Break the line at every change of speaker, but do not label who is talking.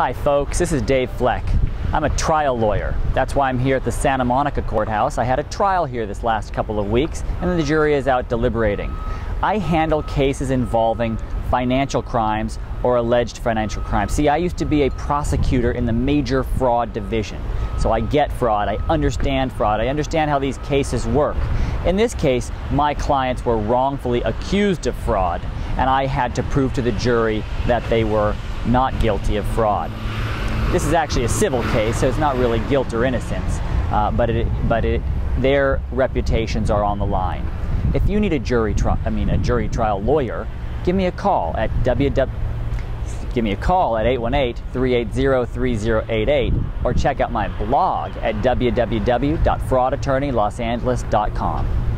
Hi, folks. This is Dave Fleck. I'm a trial lawyer. That's why I'm here at the Santa Monica Courthouse. I had a trial here this last couple of weeks, and the jury is out deliberating. I handle cases involving financial crimes or alleged financial crimes. See, I used to be a prosecutor in the major fraud division. So I get fraud, I understand fraud, I understand how these cases work. In this case, my clients were wrongfully accused of fraud, and I had to prove to the jury that they were not guilty of fraud. This is actually a civil case, so it's not really guilt or innocence, uh, but it, but it, their reputations are on the line. If you need a jury trial, I mean a jury trial lawyer, give me a call at www. Give me a call at 818-380-3088 or check out my blog at www.fraudattorneylosAngeles.com.